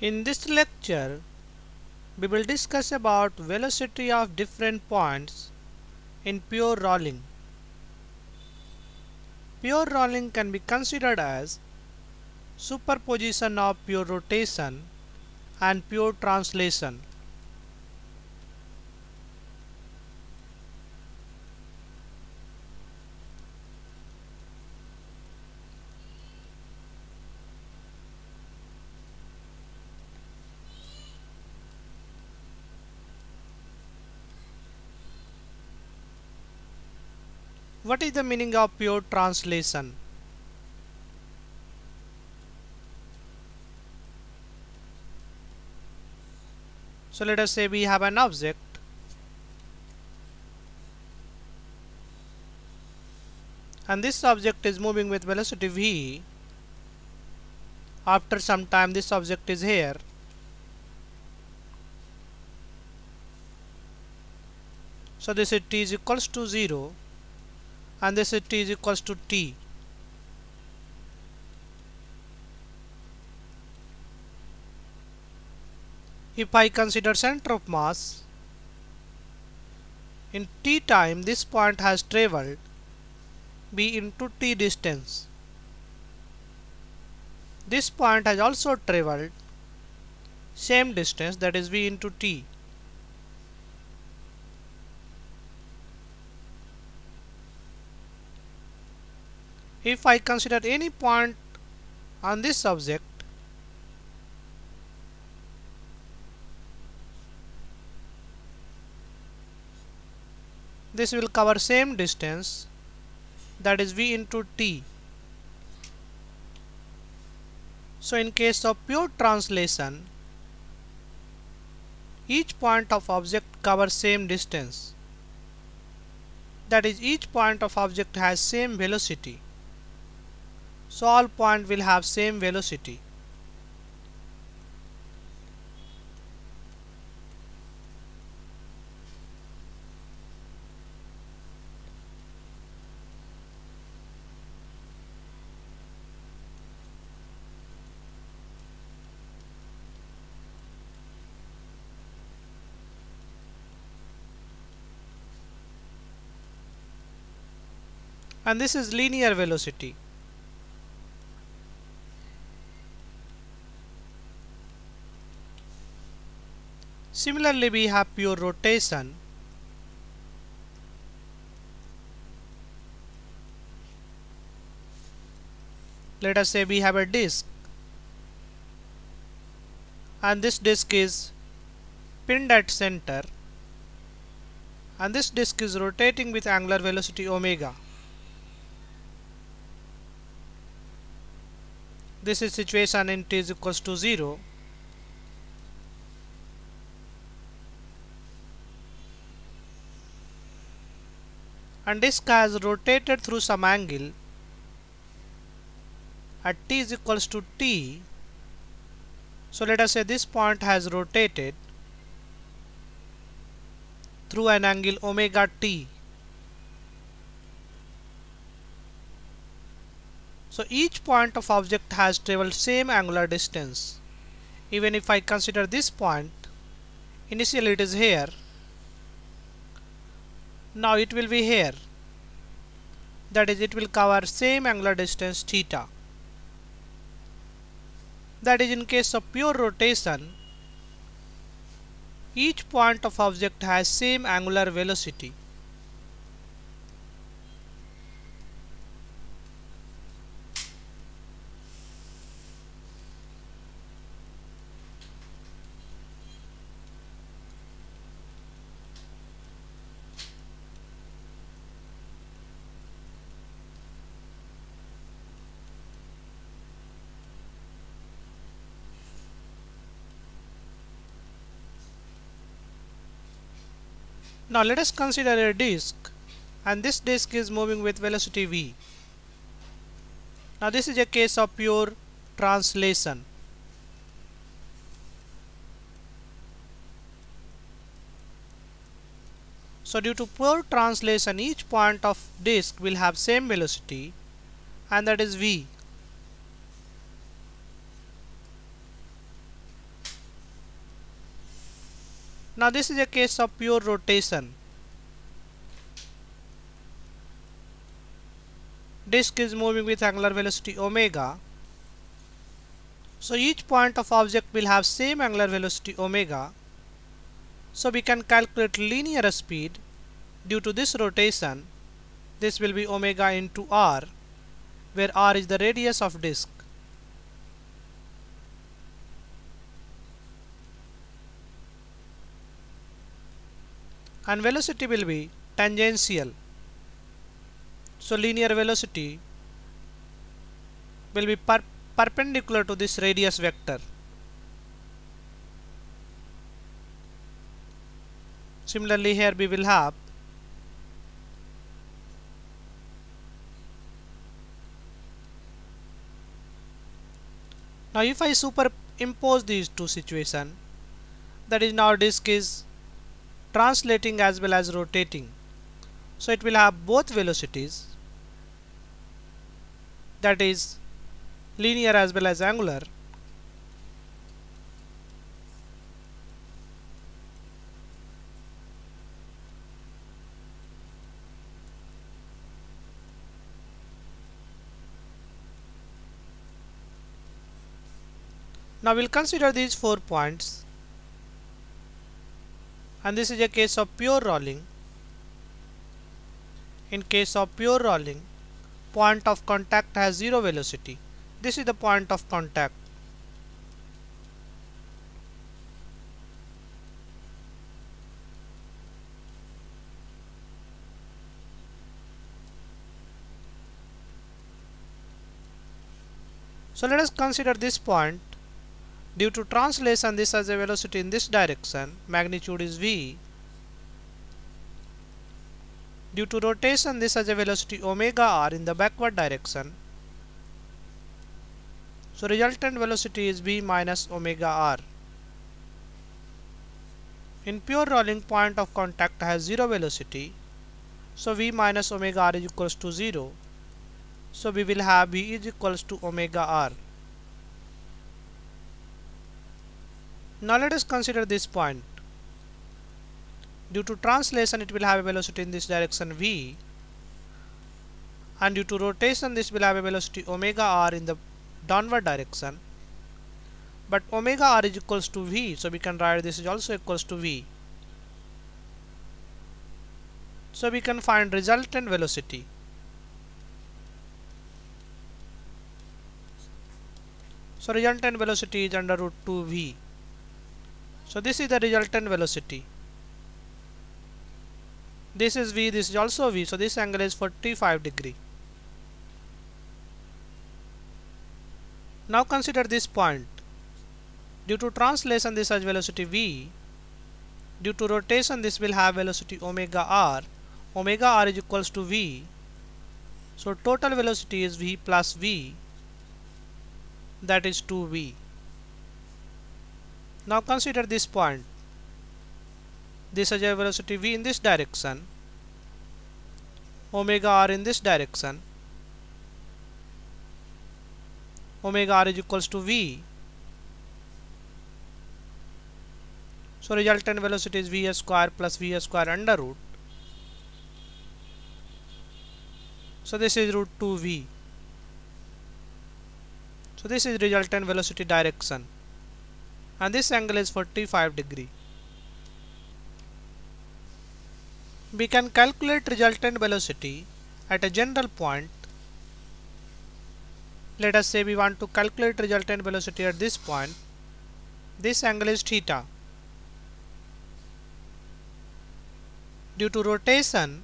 In this lecture, we will discuss about velocity of different points in pure rolling. Pure rolling can be considered as superposition of pure rotation and pure translation. What is the meaning of pure translation? So let us say we have an object. And this object is moving with velocity v. After some time this object is here. So this is t is equals to 0 and this is t is equals to t. If I consider center of mass in t time this point has travelled v into t distance. This point has also travelled same distance that is v into t if I consider any point on this object this will cover same distance that is v into t. So in case of pure translation each point of object covers same distance. That is each point of object has same velocity so all point will have same velocity. And this is linear velocity Similarly, we have pure rotation. Let us say we have a disk and this disk is pinned at center and this disk is rotating with angular velocity omega. This is situation in t is equals to 0 and disk has rotated through some angle at t is equals to t. So let us say this point has rotated through an angle omega t. So each point of object has traveled same angular distance. Even if I consider this point initially it is here now it will be here. That is it will cover same angular distance theta. That is in case of pure rotation each point of object has same angular velocity Now let us consider a disk and this disk is moving with velocity v. Now this is a case of pure translation. So due to pure translation each point of disk will have same velocity and that is v. Now this is a case of pure rotation. Disk is moving with angular velocity omega. So each point of object will have same angular velocity omega. So we can calculate linear speed due to this rotation. This will be omega into r where r is the radius of disk. And velocity will be tangential. So linear velocity will be per perpendicular to this radius vector. Similarly here we will have Now if I superimpose these two situations that is now disk is translating as well as rotating. So it will have both velocities that is linear as well as angular Now we'll consider these four points and this is a case of pure rolling. In case of pure rolling point of contact has zero velocity. This is the point of contact. So let us consider this point Due to translation this has a velocity in this direction, magnitude is v. Due to rotation this has a velocity omega r in the backward direction. So resultant velocity is v minus omega r. In pure rolling point of contact has zero velocity. So v minus omega r is equals to 0. So we will have v is equals to omega r. Now let us consider this point. Due to translation it will have a velocity in this direction v. And due to rotation this will have a velocity omega r in the downward direction. But omega r is equals to v so we can write this is also equals to v. So we can find resultant velocity. So resultant velocity is under root 2 v so this is the resultant velocity. This is V, this is also V, so this angle is 45 degree. Now consider this point. Due to translation this has velocity V. Due to rotation this will have velocity omega r. Omega r is equals to V. So total velocity is V plus V. That is 2V. Now consider this point. This is a velocity v in this direction, omega r in this direction, omega r is equals to v. So resultant velocity is v square plus v square under root. So this is root 2v. So this is resultant velocity direction and this angle is 45 degree. We can calculate resultant velocity at a general point. Let us say we want to calculate resultant velocity at this point. This angle is theta. Due to rotation,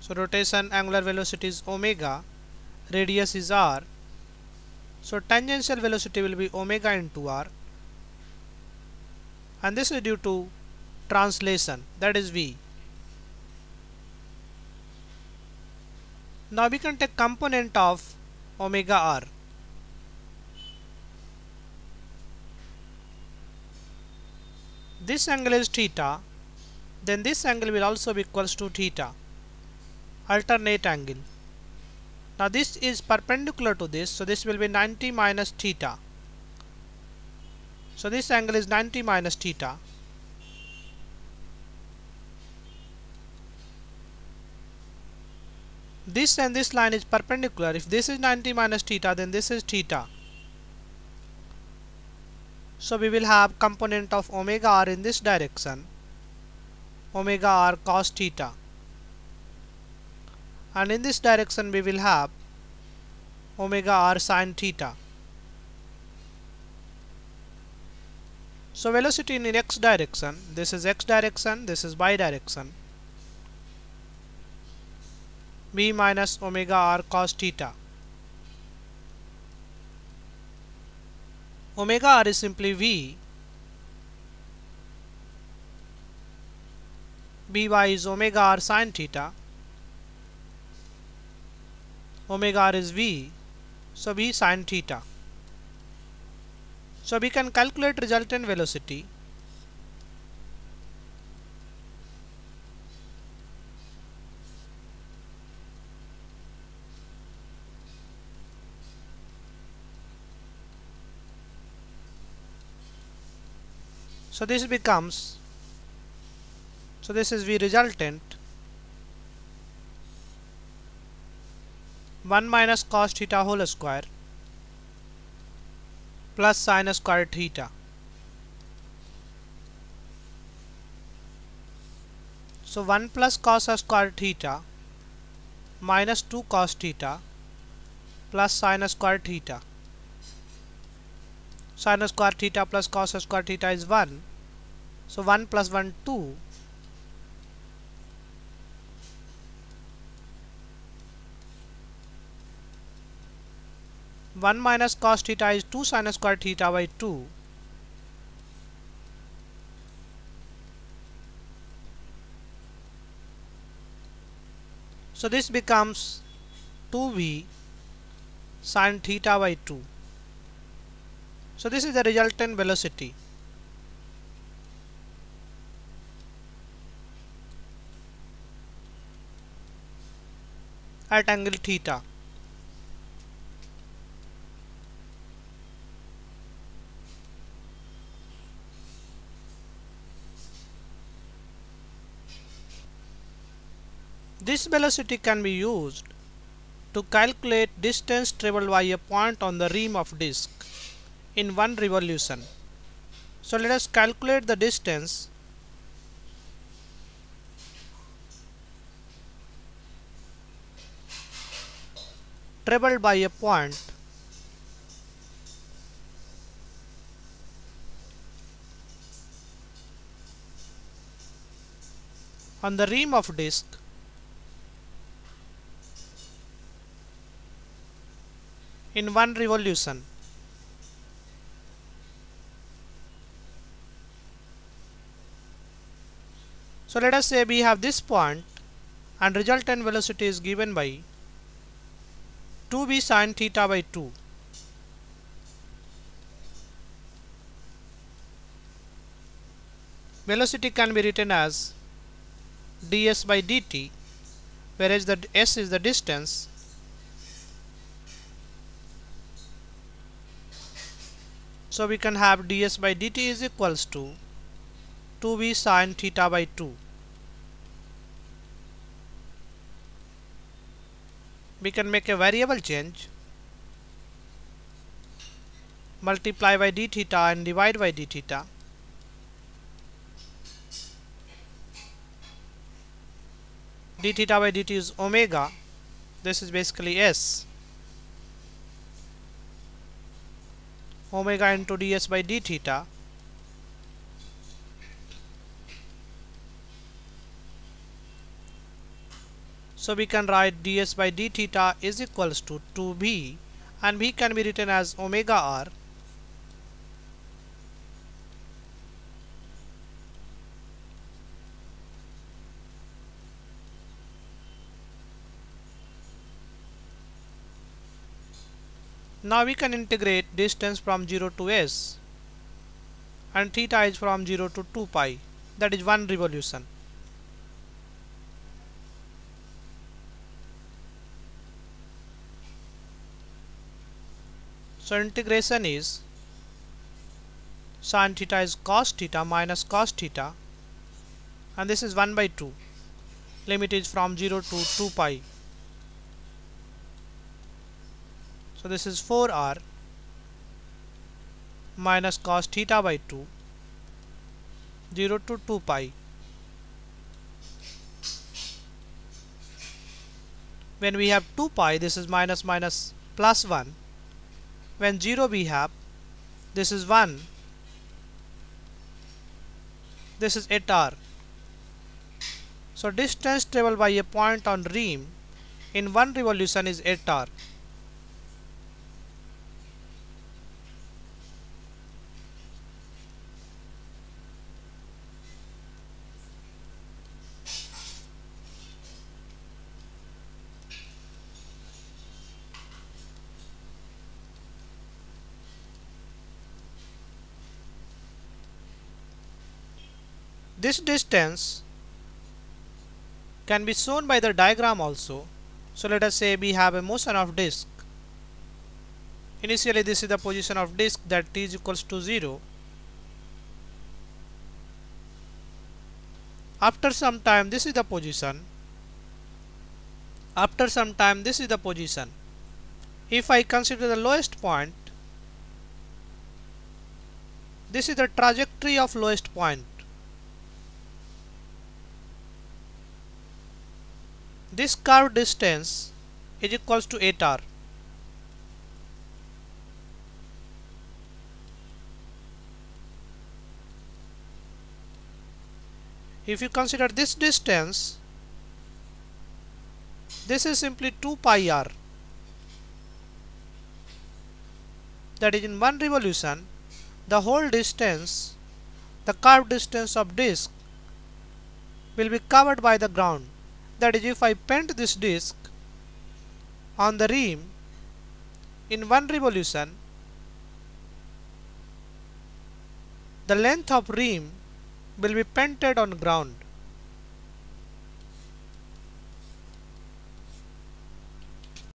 so rotation angular velocity is omega, radius is r. So tangential velocity will be omega into r and this is due to translation that is V. Now we can take component of omega r. This angle is theta then this angle will also be equals to theta alternate angle. Now this is perpendicular to this so this will be 90 minus theta so this angle is 90 minus theta. This and this line is perpendicular. If this is 90 minus theta, then this is theta. So we will have component of omega r in this direction. Omega r cos theta. And in this direction we will have omega r sine theta. So velocity in x direction this is x direction this is y direction v minus omega r cos theta. Omega r is simply v. By is omega r sin theta. Omega r is v. So v sin theta. So we can calculate resultant velocity. So this becomes so this is v resultant 1 minus cos theta whole square plus sin square theta. So 1 plus cos square theta minus 2 cos theta plus sin square theta. Sin square theta plus cos square theta is 1 so 1 plus 1 2 1 minus cos theta is 2 sin square theta by 2 so this becomes 2v sin theta by 2 so this is the resultant velocity. at angle theta. This velocity can be used to calculate distance traveled by a point on the rim of disk in one revolution. So let us calculate the distance traveled by a point on the rim of disk in one revolution. So let us say we have this point and resultant velocity is given by 2v sine theta by 2. Velocity can be written as ds by dt whereas the s is the distance so we can have ds by dt is equals to 2v sine theta by 2 we can make a variable change. Multiply by d theta and divide by d theta. D theta by dt is omega. This is basically s omega into ds by d theta. So we can write ds by d theta is equals to 2v and v can be written as omega r Now we can integrate distance from 0 to s and theta is from 0 to 2 pi. That is one revolution. So integration is sin theta is cos theta minus cos theta and this is 1 by 2 limit is from 0 to 2 pi So this is 4r minus cos theta by 2 0 to 2 pi. When we have 2 pi this is minus minus plus 1 when 0 we have this is 1 this is 8r so distance traveled by a point on rim in one revolution is 8r This distance can be shown by the diagram also. So let us say we have a motion of disk. Initially this is the position of disk that t is equals to 0. After some time this is the position. After some time this is the position. If I consider the lowest point, this is the trajectory of lowest point. This curved distance is equals to 8r. If you consider this distance, this is simply 2 pi r. That is in one revolution, the whole distance, the curved distance of disk will be covered by the ground that is if I paint this disc on the rim in one revolution the length of rim will be painted on ground